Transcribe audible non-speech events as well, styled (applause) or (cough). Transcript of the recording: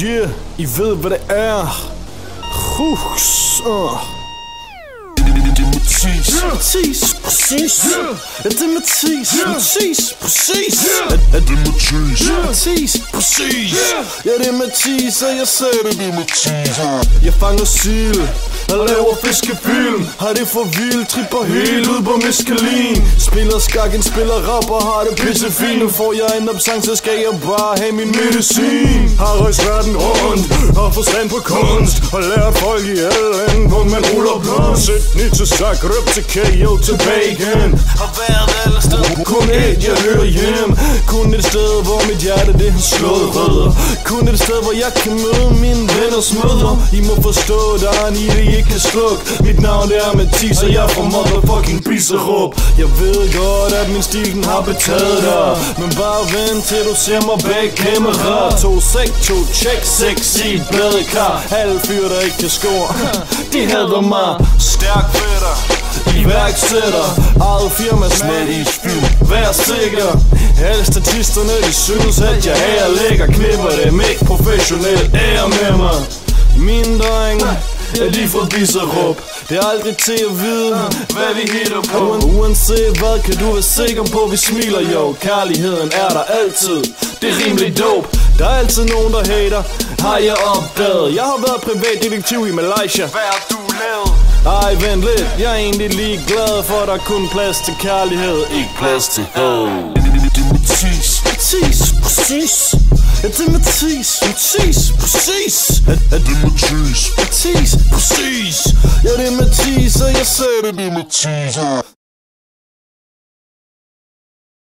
Yeah, I ved hvad det er Hus uh. Mathis Mathis, præcis. Ja, det er Mathis Mathis, præcis. Er det Mathis? Mathis, præcis. Ja, det er Mathis, og jeg sagde det Det er Mathis Jeg fanger sild og laver fiskefilm. Har det for vildt, tripper helt ud på meskalin. Spiller skak, en spiller rap og har det pisse fint. Nu får jeg en opsang, så skal jeg bare have min medicin. Har rejst verden rundt, har forstand på kunst. Og lært folk i alle lande, hvor man ruller blond Sæt ned til sak, røb til KO til bacon. Har været alle steder, kun et jeg hører hjem. Kun et sted, hvor mit hjerte det har slået rødder. Kun et sted, hvor jeg kan møde mine venners mødre I må forstå, der er en i det, I ikke kan slukke. Mit navn det er Mathis, og jeg er fra motherfucking Bisserup Jeg ved godt, at min stil den har betaget dig. Men bare vent til du ser mig bag kamera. To sek, to check, sex i et badekar Alle fyre, der ikke kan score. (laughs) De hader mig. Stærk fætter iværksætter Eget firma slet i film Vær sikker. Alle statisterne de synes at jeg er lækker Knipper dem ikke professionelt. Ære med mig. Min dreng Ja, de fra Bisserup? Det er aldrig til at vide, hvad vi hitter på. Uanset hvad, kan du være sikker på, vi smiler jo. Kærligheden er der altid, det er rimelig dope. Der er altid nogen, der hater, har jeg opdaget. Jeg har været privatdetektiv i Malaysia. Hvad har du lavet? Ej, vent lidt, jeg er egentlig lige glad for, at der er kun plads til kærlighed, ikke plads til had Det er Mathis Mathis, præcis. Ja, det er Mathis, Mathis, præcis. Er Det er Mathis Mathis, præcis. Ja, det er Mathis, og jeg sagde det Det er Mathis